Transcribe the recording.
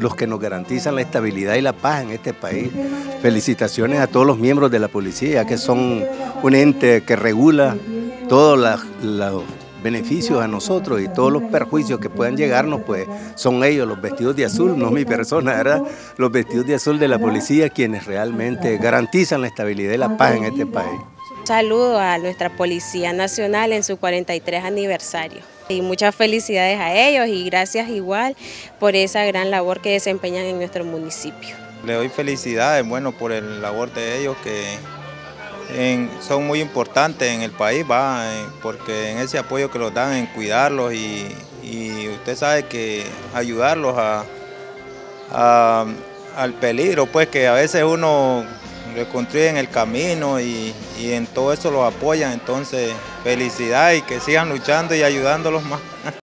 los que nos garantizan la estabilidad y la paz en este país. Felicitaciones a todos los miembros de la policía, que son un ente que regula todos los beneficios a nosotros y todos los perjuicios que puedan llegarnos, pues son ellos, los vestidos de azul, no mi persona, ¿verdad? Los vestidos de azul de la policía quienes realmente garantizan la estabilidad y la paz en este país. saludo a nuestra Policía Nacional en su 43 aniversario. Y muchas felicidades a ellos y gracias igual por esa gran labor que desempeñan en nuestro municipio. Le doy felicidades, bueno, por el labor de ellos que son muy importantes en el país, va, porque en ese apoyo que los dan en cuidarlos y, usted sabe que ayudarlos a, al peligro, pues que a veces uno reconstruye el camino y, y en todo eso los apoyan, entonces felicidad y que sigan luchando y ayudándolos más.